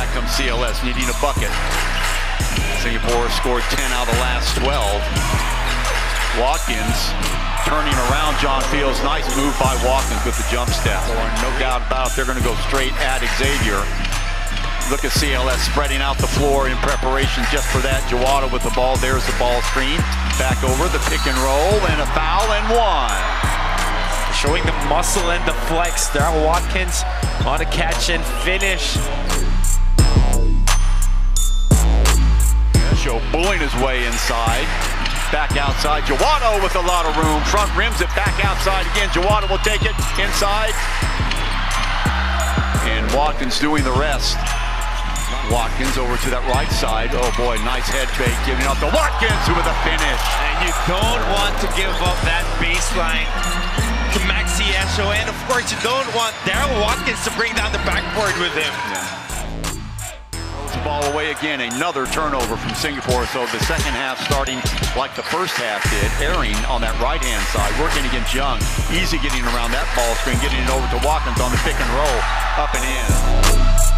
Back comes CLS needing a bucket. Singapore scored 10 out of the last 12. Watkins turning around John Fields. Nice move by Watkins with the jump step. No doubt about it, they're going to go straight at Xavier. Look at CLS spreading out the floor in preparation just for that. Jawada with the ball. There's the ball screen. Back over the pick and roll and a foul and one. Showing the muscle and the flex. Darryl Watkins on a catch and finish. Show bullying his way inside. Back outside. Jawada with a lot of room. Front rims it back outside again. Jawada will take it inside. And Watkins doing the rest. Watkins over to that right side. Oh boy, nice head fake giving up to Watkins with a finish. And you don't want to give up that baseline to Maxie Esho. And of course, you don't want Darryl Watkins to bring down the backboard with him. Yeah. The ball away again. Another turnover from Singapore. So the second half starting like the first half did. Airing on that right-hand side, working against Young. Easy getting around that ball screen, getting it over to Watkins on the pick and roll. Up and in.